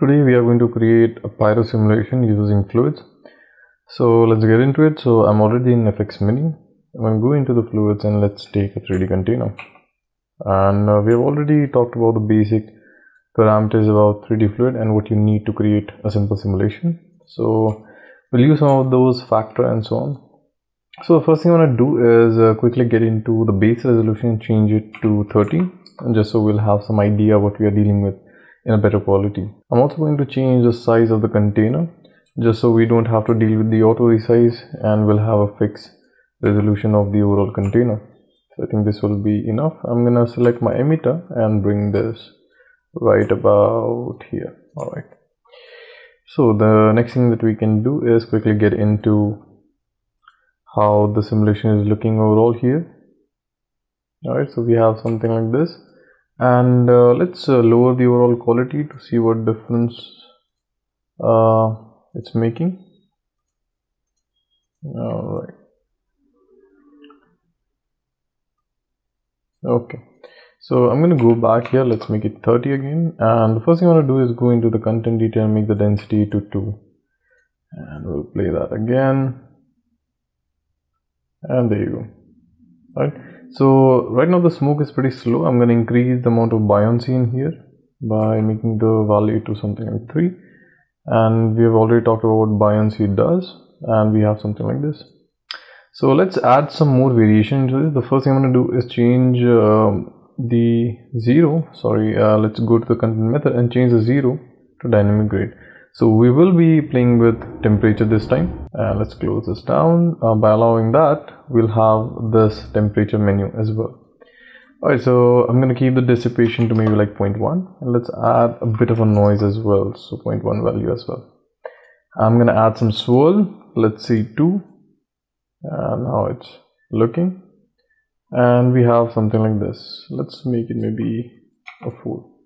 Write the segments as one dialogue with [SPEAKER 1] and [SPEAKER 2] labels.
[SPEAKER 1] Today we are going to create a pyro simulation using fluids. So let's get into it. So I'm already in FX menu. I'm going to go into the fluids and let's take a 3D container. And uh, we have already talked about the basic parameters about 3D fluid and what you need to create a simple simulation. So we'll use some of those factor and so on. So the first thing I want to do is uh, quickly get into the base resolution and change it to 30 and just so we'll have some idea what we are dealing with in a better quality. I'm also going to change the size of the container just so we don't have to deal with the auto resize and we'll have a fixed resolution of the overall container. So I think this will be enough. I'm gonna select my emitter and bring this right about here. All right. So the next thing that we can do is quickly get into how the simulation is looking overall here. All right. So we have something like this and uh, let's uh, lower the overall quality to see what difference uh, it's making. All right okay. So I'm gonna go back here. Let's make it 30 again. And the first thing I want to do is go into the content detail and make the density to 2 and we'll play that again. And there you go. Right so right now the smoke is pretty slow. I'm going to increase the amount of buoyancy in here by making the value to something like 3 and we have already talked about what buoyancy does and we have something like this. So let's add some more variation to this. The first thing i'm going to do is change uh, the zero. Sorry uh, let's go to the content method and change the zero to dynamic grid so we will be playing with temperature this time. Uh, let's close this down. Uh, by allowing that, we'll have this temperature menu as well. Alright, so I'm going to keep the dissipation to maybe like 0.1 and let's add a bit of a noise as well. So 0.1 value as well. I'm going to add some swirl. Let's see 2. And now it's looking. And we have something like this. Let's make it maybe a 4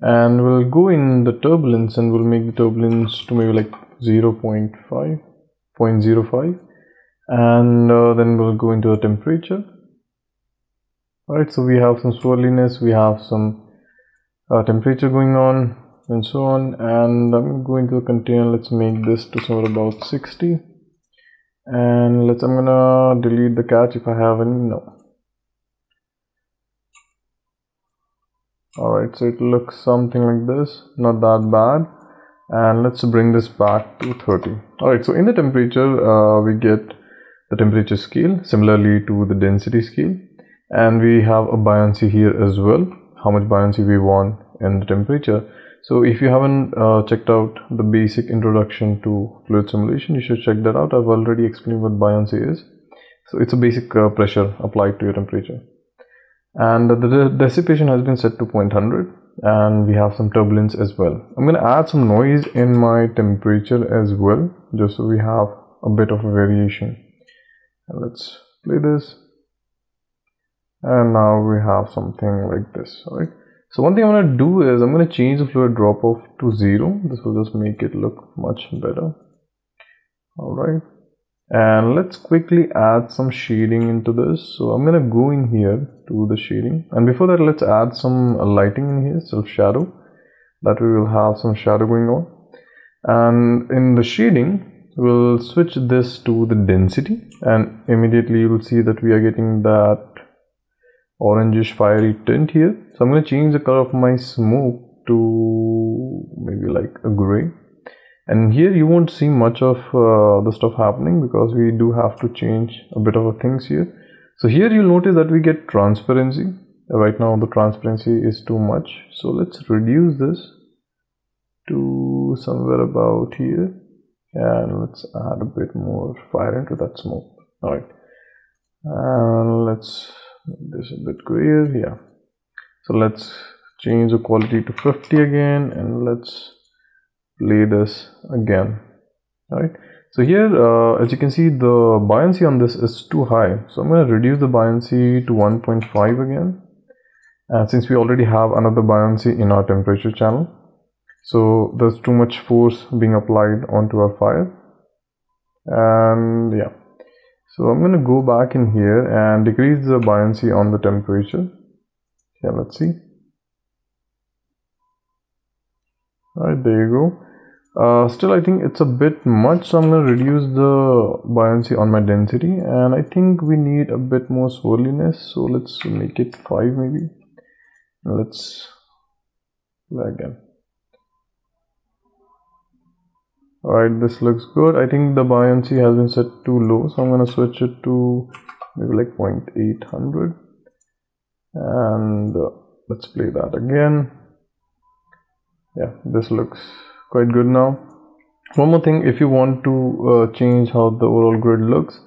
[SPEAKER 1] and we'll go in the turbulence and we'll make the turbulence to maybe like 0 0.5 0.05 and uh, then we'll go into the temperature. Alright so we have some swirliness we have some uh, temperature going on and so on. And I'm going to the container. Let's make this to somewhere about 60 and let's I'm gonna delete the cache if I have any. No alright so it looks something like this. Not that bad. And let's bring this back to 30 alright so in the temperature uh, we get the temperature scale similarly to the density scale. And we have a buoyancy here as well how much buoyancy we want in the temperature. So if you haven't uh, checked out the basic introduction to fluid simulation you should check that out. I've already explained what buoyancy is. So it's a basic uh, pressure applied to your temperature and the dissipation has been set to 0.100 and we have some turbulence as well. I'm going to add some noise in my temperature as well just so we have a bit of a variation. Let's play this. And now we have something like this right so one thing i'm going to do is i'm going to change the fluid drop off to zero. This will just make it look much better. All right and let's quickly add some shading into this. So i'm gonna go in here to the shading. And before that let's add some lighting in here self shadow. That we will have some shadow going on. And in the shading we'll switch this to the density. And immediately you will see that we are getting that orangish fiery tint here. So i'm going to change the color of my smoke to maybe like a gray and here you won't see much of uh, the stuff happening because we do have to change a bit of things here. So here you'll notice that we get transparency. Right now the transparency is too much. So let's reduce this to somewhere about here. And let's add a bit more fire into that smoke. All right. And let's make this a bit grayer yeah. So let's change the quality to 50 again. And let's play this again all right? So here uh, as you can see the buoyancy on this is too high. So i'm going to reduce the buoyancy to 1.5 again. And since we already have another buoyancy in our temperature channel so there's too much force being applied onto our fire. And yeah. So i'm going to go back in here and decrease the buoyancy on the temperature. Yeah let's see. Alright, there you go. Uh, still, I think it's a bit much, so I'm to reduce the buoyancy on my density, and I think we need a bit more swirliness, so let's make it 5 maybe. Let's play again. Alright, this looks good. I think the buoyancy has been set too low, so I'm going to switch it to maybe like 0.800 and uh, let's play that again yeah this looks quite good now. One more thing if you want to uh, change how the overall grid looks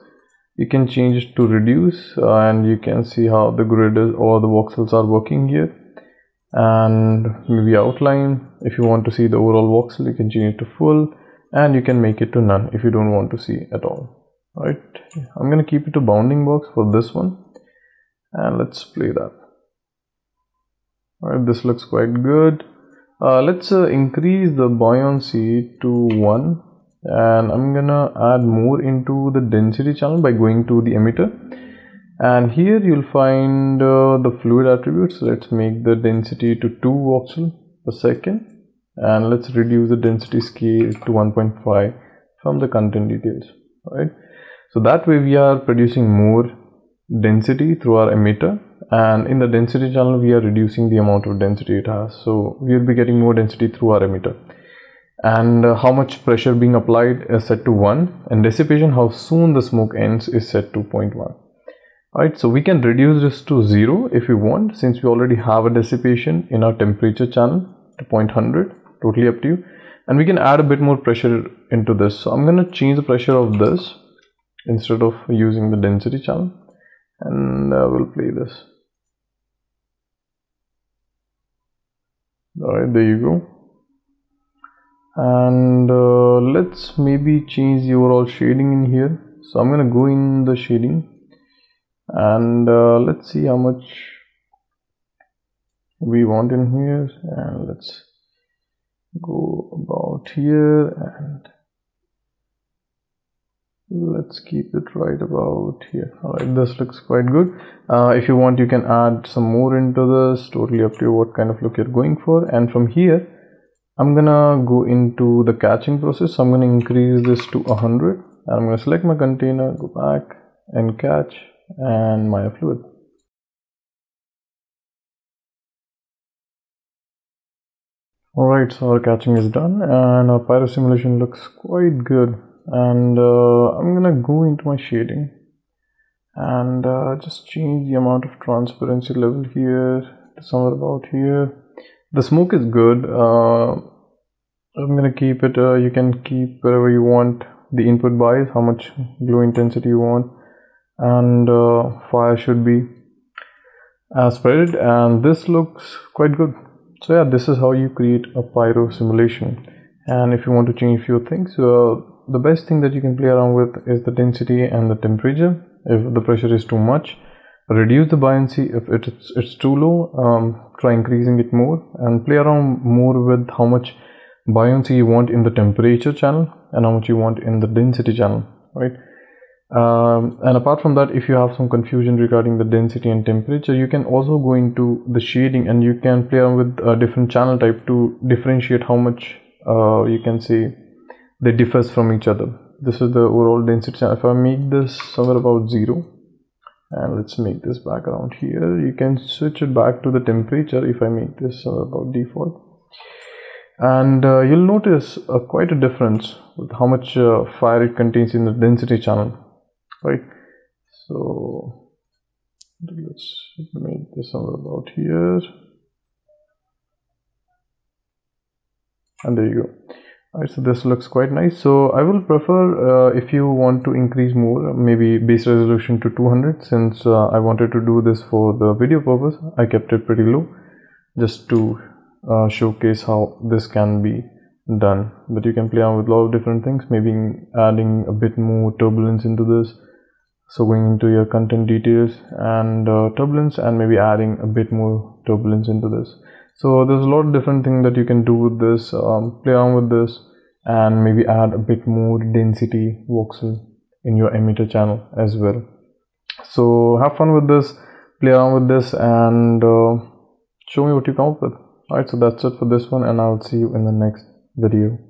[SPEAKER 1] you can change it to reduce uh, and you can see how the grid is or the voxels are working here. And maybe outline if you want to see the overall voxel you can change it to full and you can make it to none if you don't want to see at all. Right? I'm going to keep it to bounding box for this one and let's play that. All right this looks quite good uh, let's uh, increase the buoyancy to 1 and I'm gonna add more into the density channel by going to the emitter. And here you'll find uh, the fluid attributes. Let's make the density to 2 voxel per second and let's reduce the density scale to 1.5 from the content details right? So that way we are producing more density through our emitter and in the density channel we are reducing the amount of density it has. So we will be getting more density through our emitter. And uh, how much pressure being applied is set to 1 and dissipation how soon the smoke ends is set to 0.1 right so we can reduce this to 0 if we want since we already have a dissipation in our temperature channel to 0.100 totally up to you. And we can add a bit more pressure into this. So i'm going to change the pressure of this instead of using the density channel. And uh, we'll play this all right there you go. And uh, let's maybe change the overall shading in here. So i'm gonna go in the shading. And uh, let's see how much we want in here. And let's go about here and let's keep it right about here. All right this looks quite good. Uh, if you want you can add some more into this. Totally up to you what kind of look you're going for. And from here i'm gonna go into the caching process. So i'm gonna increase this to 100 and i'm gonna select my container go back and cache and my fluid. Alright, so our caching is done and our pyro simulation looks quite good and uh, I'm gonna go into my shading. And uh, just change the amount of transparency level here to somewhere about here. The smoke is good. Uh, I'm gonna keep it uh, you can keep wherever you want the input bias how much glow intensity you want. And uh, fire should be as spread and this looks quite good. So yeah this is how you create a pyro simulation. And if you want to change a few things uh, the best thing that you can play around with is the density and the temperature. If the pressure is too much reduce the buoyancy if it's, it's too low um, try increasing it more and play around more with how much buoyancy you want in the temperature channel and how much you want in the density channel right? Um, and apart from that if you have some confusion regarding the density and temperature you can also go into the shading and you can play around with a different channel type to differentiate how much uh, you can say they differs from each other. This is the overall density. If i make this somewhere about zero and let's make this back around here you can switch it back to the temperature if i make this about default. And uh, you'll notice uh, quite a difference with how much uh, fire it contains in the density channel right? So let's make this somewhere about here. And there you go Alright, so this looks quite nice. So I will prefer uh, if you want to increase more, maybe base resolution to 200 since uh, I wanted to do this for the video purpose. I kept it pretty low just to uh, showcase how this can be done. But you can play around with a lot of different things, maybe adding a bit more turbulence into this. So going into your content details and uh, turbulence and maybe adding a bit more turbulence into this so there's a lot of different things that you can do with this um, play around with this and maybe add a bit more density voxel in your emitter channel as well so have fun with this play around with this and uh, show me what you come up with Alright, so that's it for this one and I'll see you in the next video.